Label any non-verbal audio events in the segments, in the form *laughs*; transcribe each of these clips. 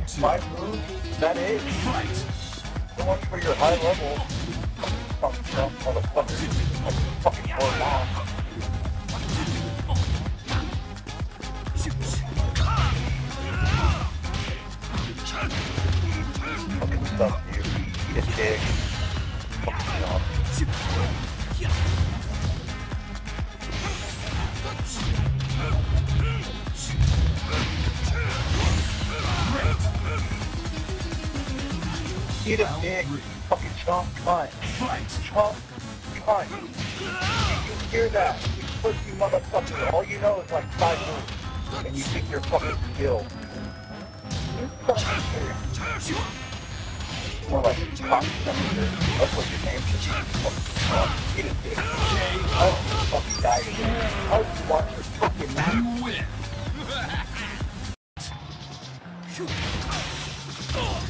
like five moves. That is. Fight! So much for your high level. Fucking motherfucker. Fucking poor mom. Fucking stuff you. A dick. Fucking dumb. Eat a dick. Fucking chomp cunt. Chomp cunt. You hear that? You pussy motherfucker. All you know is like five moves. And you think you're fucking skilled. You fucking serious. More like cock sucker. That's what your name should be. Fucking. Eat a dick. I don't fucking die today. I just watch your fucking mouth. You win! *laughs*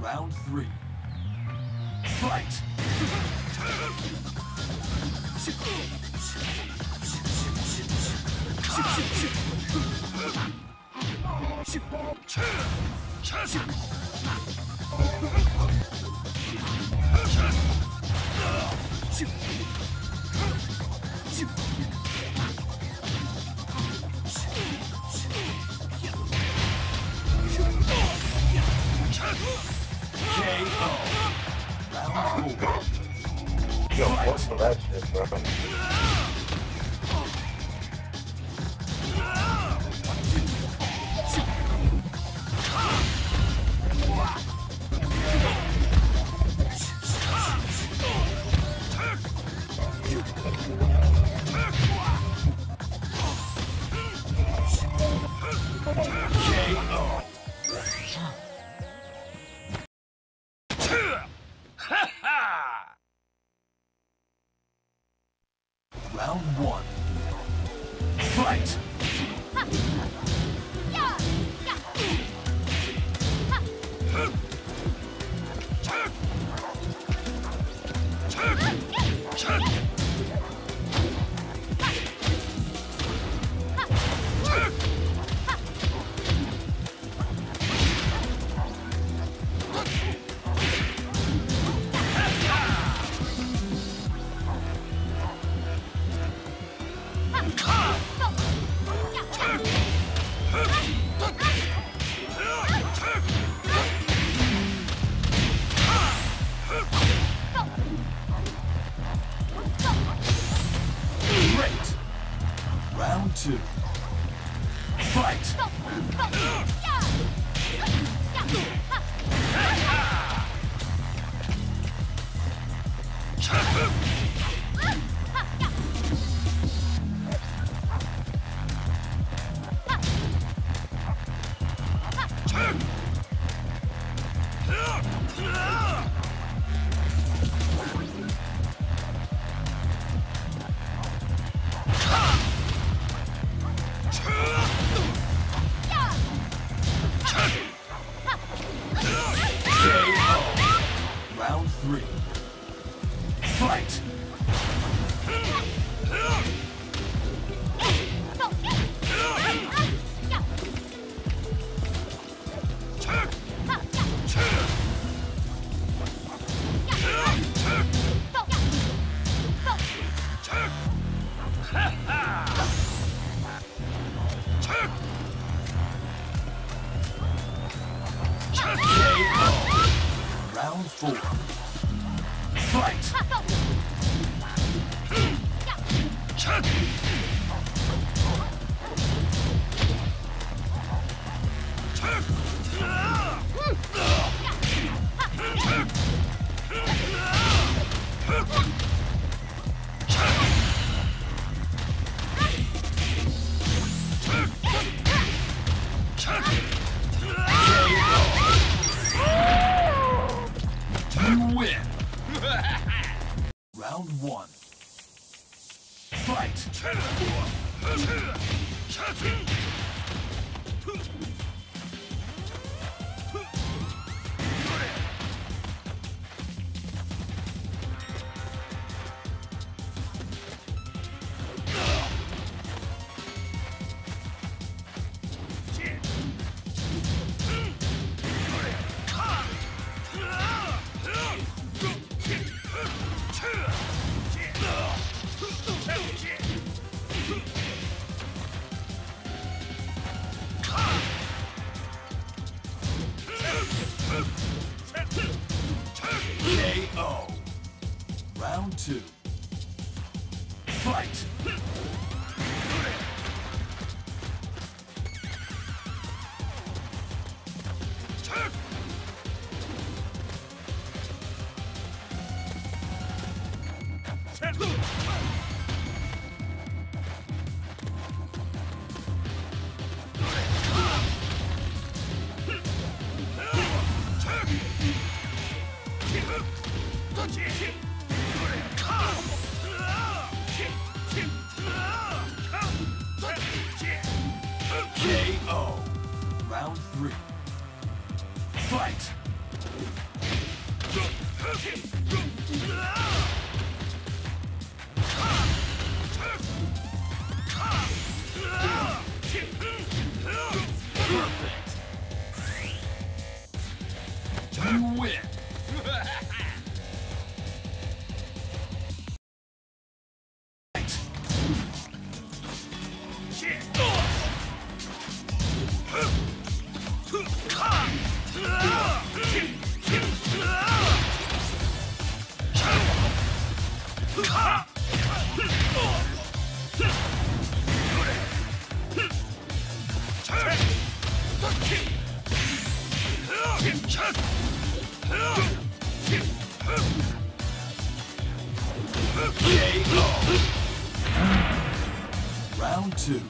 Round three. Fight! KO. Yo, what's the shit, bro? Chapu! Fight! Chuck! Fight! Round two. Round two.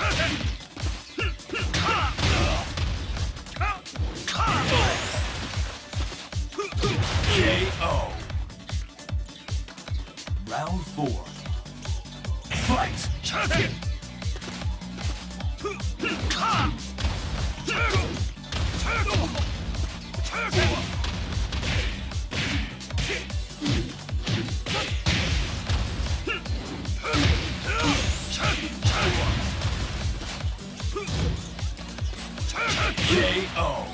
KO. KO.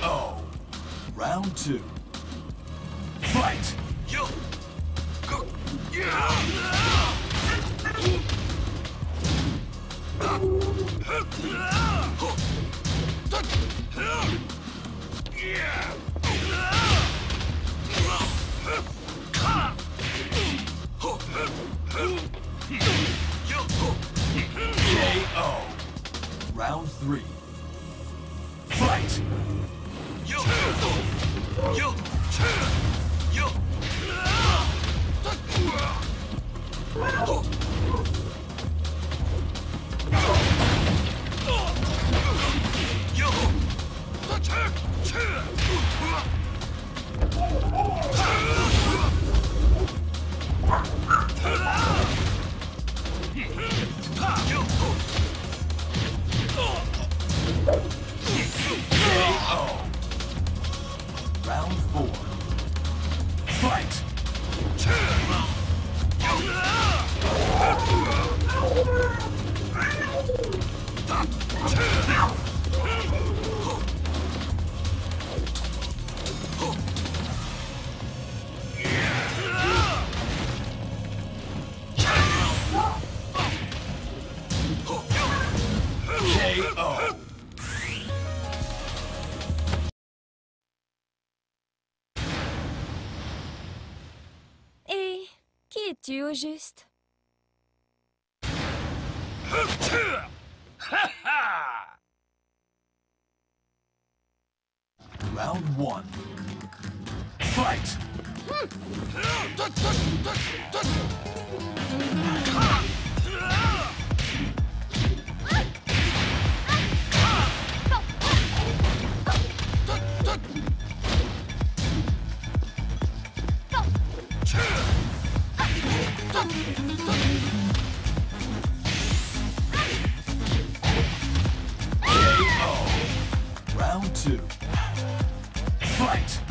KO. Round two. Fight! Yeah! Three. Qui es-tu au juste Round one. Fight! Hmm. Mm-hmm. Round two. Fight!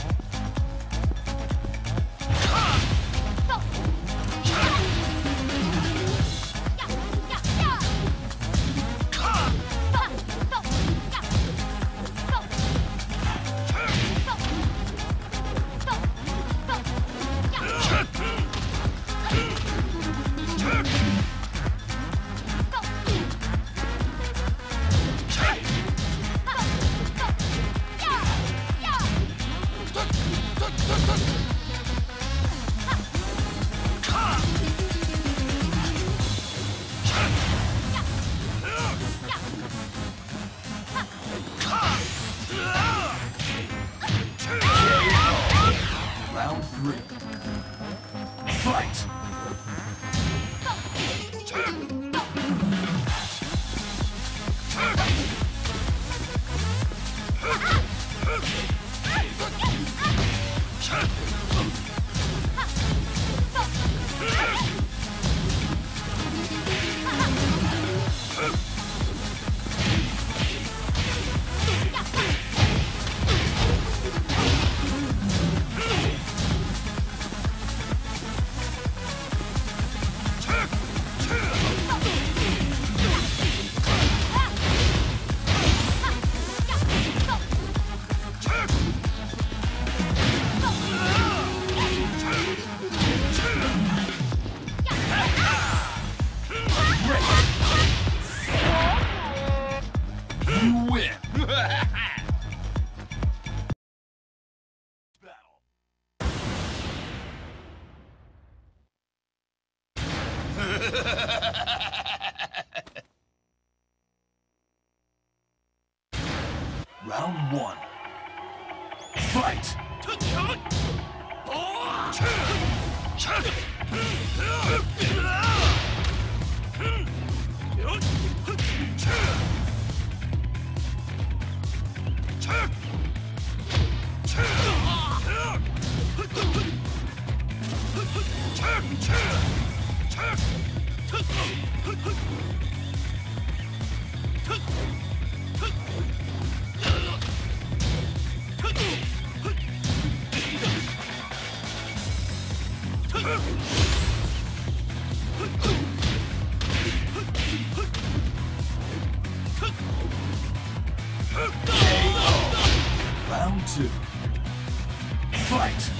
Fight!